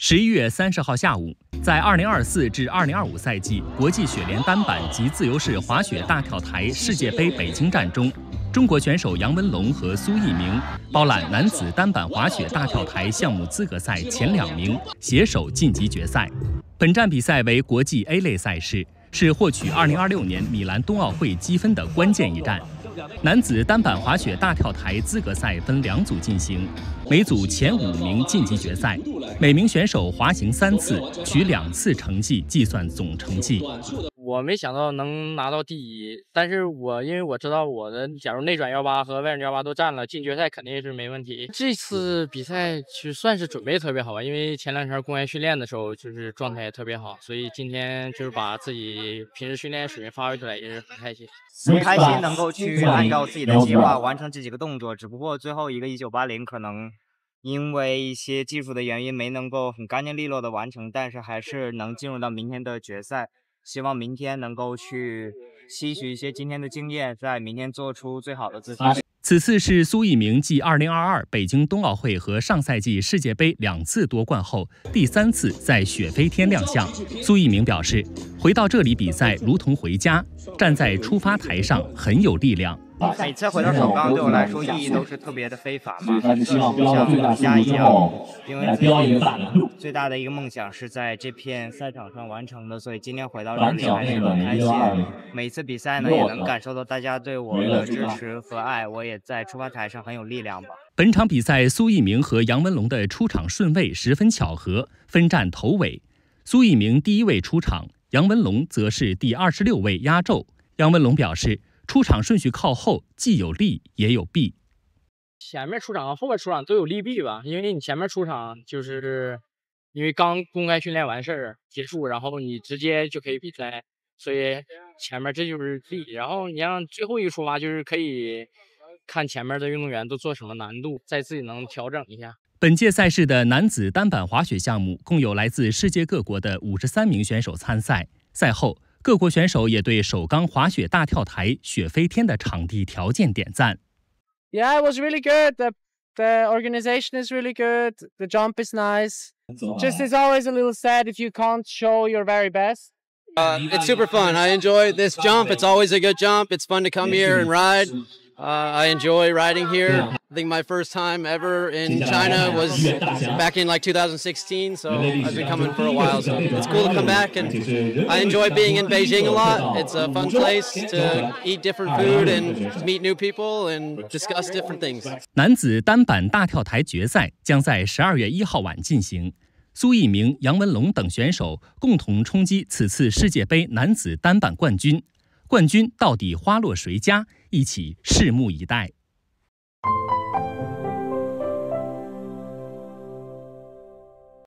十一月三十号下午，在二零二四至二零二五赛季国际雪联单板及自由式滑雪大跳台世界杯北京站中，中国选手杨文龙和苏翊鸣包揽男子单板滑雪大跳台项目资格赛前两名，携手晋级决赛。本站比赛为国际 A 类赛事，是获取二零二六年米兰冬奥会积分的关键一战。男子单板滑雪大跳台资格赛分两组进行，每组前五名晋级决赛，每名选手滑行三次，取两次成绩计算总成绩。我没想到能拿到第一，但是我因为我知道我的，假如内转幺八和外转幺八都占了，进决赛肯定是没问题。这次比赛其实算是准备特别好吧，因为前两天公园训练的时候就是状态也特别好，所以今天就是把自己平时训练水平发挥出来，也是很开心。很开心能够去按照自己的计划完成这几个动作，只不过最后一个一九八零可能因为一些技术的原因没能够很干净利落的完成，但是还是能进入到明天的决赛。希望明天能够去吸取一些今天的经验，在明天做出最好的自己。此次是苏翊鸣继2022北京冬奥会和上赛季世界杯两次夺冠后，第三次在雪飞天亮相。苏翊鸣表示，回到这里比赛如同回家，站在出发台上很有力量。每次回到首钢对我来说意义都是特别的非凡嘛，就像回家一样。因为最大的一个梦想是在这片赛场上完成的，所以今天回到这里还是很开心。每次比赛呢，也能感受到大家对我的支持和爱，我也在出发台上很有力量吧。本场比赛，苏翊鸣和杨文龙的出场顺位十分巧合，分站头尾。苏翊鸣第一位出场，杨文龙则是第二十六位压轴。杨文龙表示。出场顺序靠后，既有利也有弊。前面出场和后面出场都有利弊吧，因为你前面出场就是因为刚公开训练完事儿结束，然后你直接就可以比赛，所以前面这就是利。然后你让最后一个出发，就是可以看前面的运动员都做什么难度，再自己能调整一下。本届赛事的男子单板滑雪项目共有来自世界各国的五十三名选手参赛。赛后。各国选手也对首钢滑雪大跳台雪飞天的场地条件点赞。Yeah, it was really good. The the organization is really good. The jump is nice. Just it's always a little sad if you can't show your very best. Uh, it's super fun. I enjoy this jump. It's always a good jump. It's fun to come here and ride. Uh, I enjoy riding here. I think my first time ever in China was back in like 2016, so I've been coming for a while. So it's cool to come back, and I enjoy being in Beijing a lot. It's a fun place to eat different food and meet new people and discuss different things. 男子单板大跳台决赛将在十二月一号晚进行，苏翊鸣、杨文龙等选手共同冲击此次世界杯男子单板冠军。 冠军到底花落谁家？一起拭目以待。